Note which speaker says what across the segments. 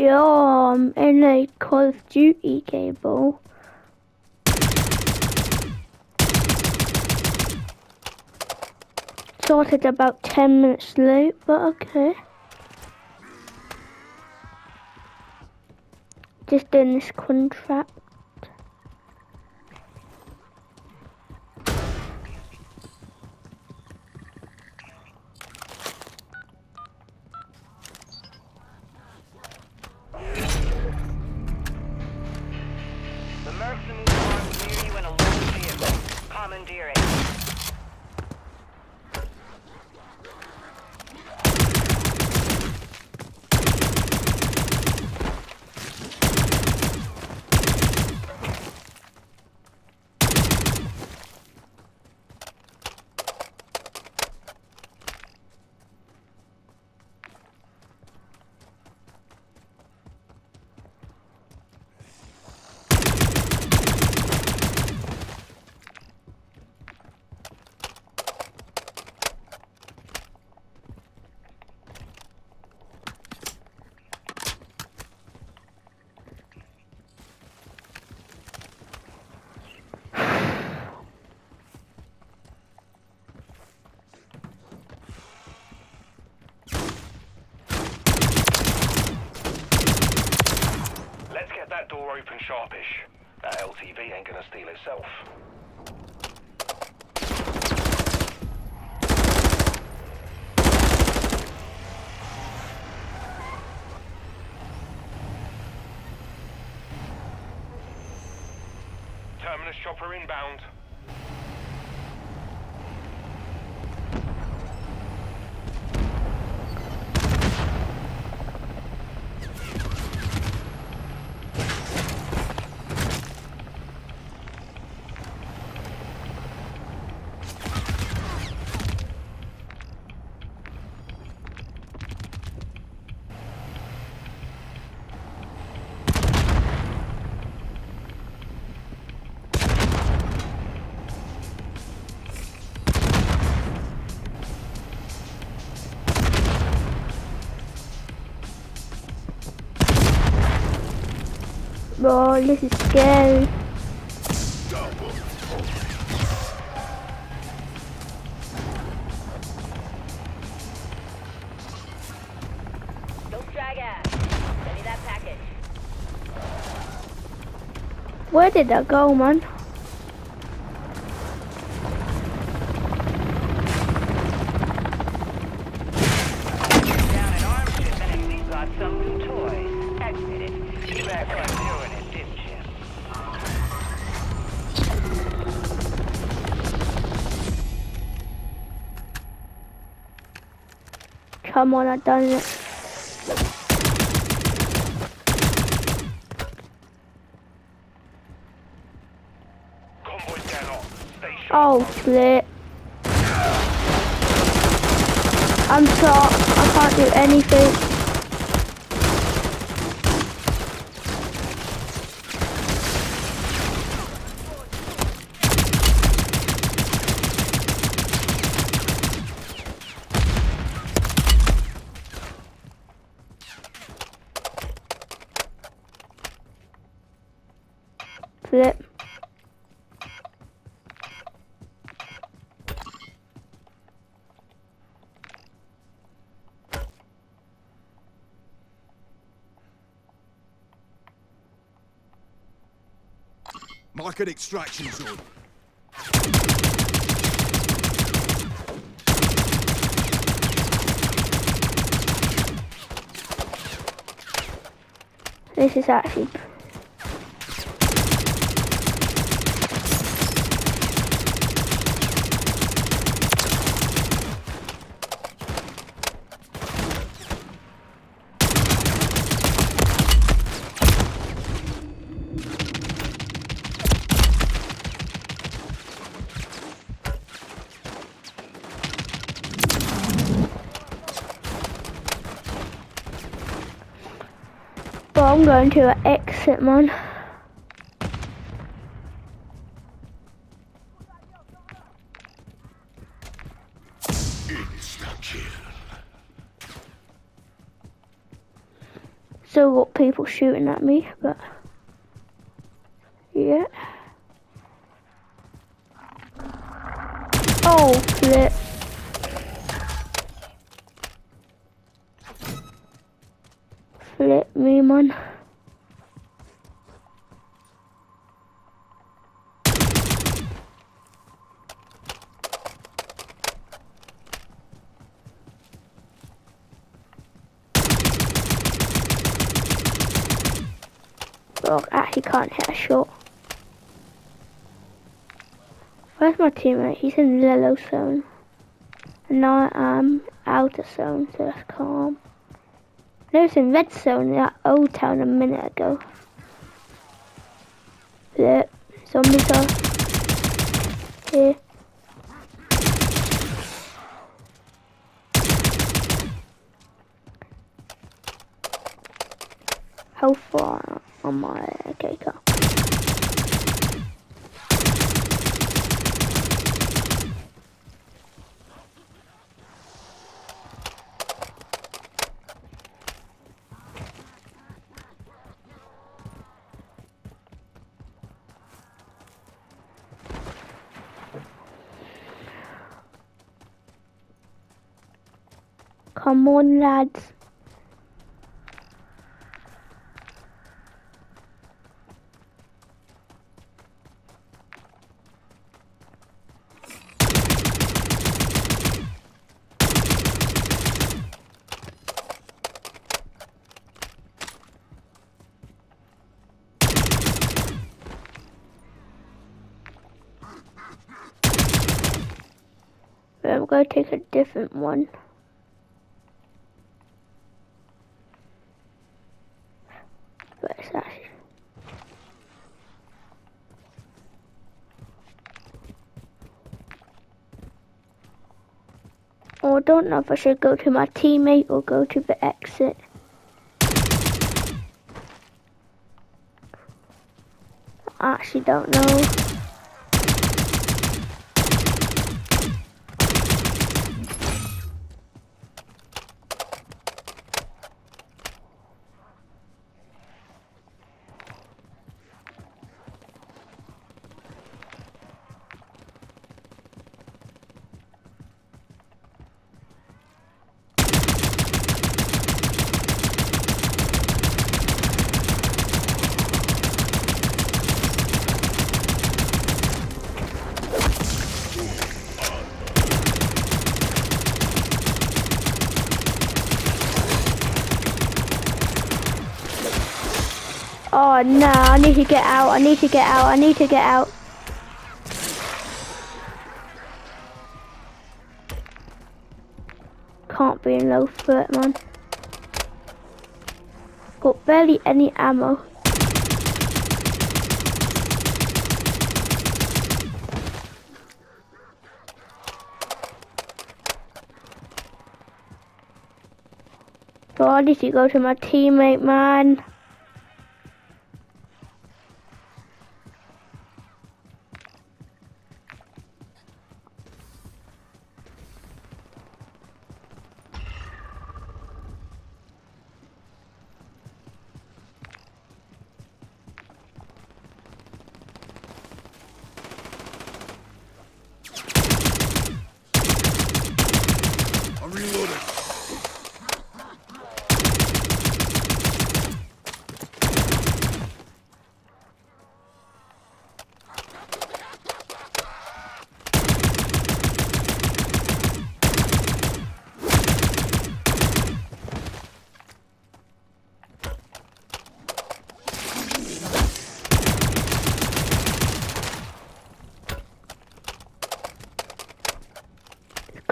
Speaker 1: Yeah, I'm in a Call of Duty cable. Started about 10 minutes late, but okay. Just doing this contract.
Speaker 2: The mercenaries are near you in a loaded vehicle. Commandeering.
Speaker 3: Let's get that door open sharpish. That LTV ain't gonna steal itself. Terminus chopper inbound.
Speaker 1: Bro, this is scary.
Speaker 2: Don't drag ass. Send me that package.
Speaker 1: Where did that go, man?
Speaker 2: Down an shipment and got some new toys. Admit it. You back
Speaker 1: Come on, I've done it. Oh, flip. I'm shot. I can't do anything. Flip.
Speaker 4: Mark an extraction zone.
Speaker 1: This is actually I'm going to exit, man. So still got people shooting at me, but yeah. Oh, flip. Flip me, man. Actually can't hit a shot. Where's my teammate? He's in yellow zone. And now I'm um, outer zone, so that's calm. I was in red zone in that old town a minute ago. Look, zombies are here. How far on my car? Come on, lads. To take a different one. But actually... Oh, I don't know if I should go to my teammate or go to the exit. I actually don't know. Oh no, I need to get out, I need to get out, I need to get out. Can't be in low foot, man. Got barely any ammo. So I need to go to my teammate, man.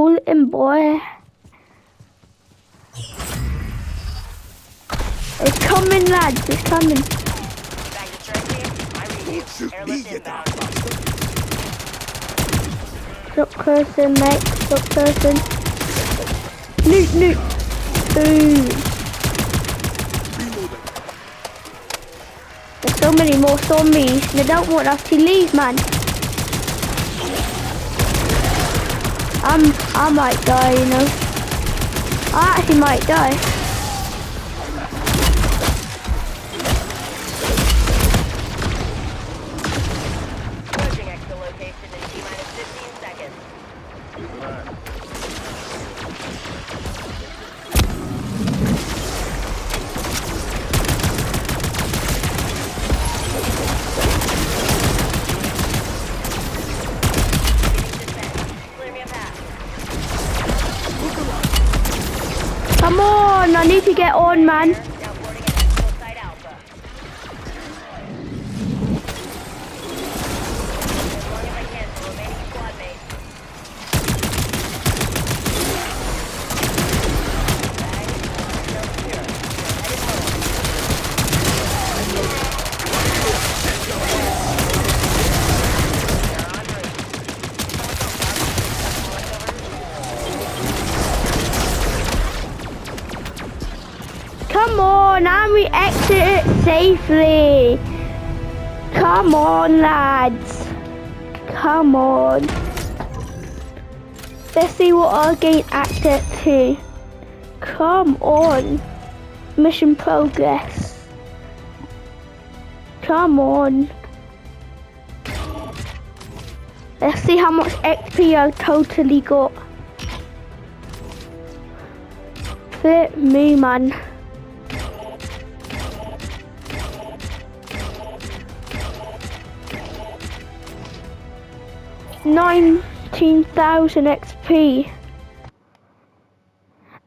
Speaker 1: Cool in, boy. It's coming, lads. It's coming. Stop cursing, mate. Stop cursing. Nuke, nuke. Boom. There's so many more zombies. They don't want us to leave, man. I'm, I might die, you know. I actually might die. to get on, man. And we exit it safely. Come on, lads. Come on. Let's see what I'll gain access to. Come on. Mission progress. Come on. Let's see how much XP I totally got. Flip me, man. Nineteen thousand XP.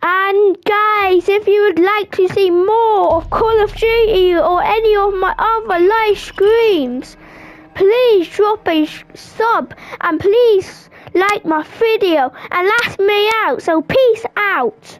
Speaker 1: And guys, if you would like to see more of Call of Duty or any of my other live streams, please drop a sub and please like my video and that's me out. So peace out.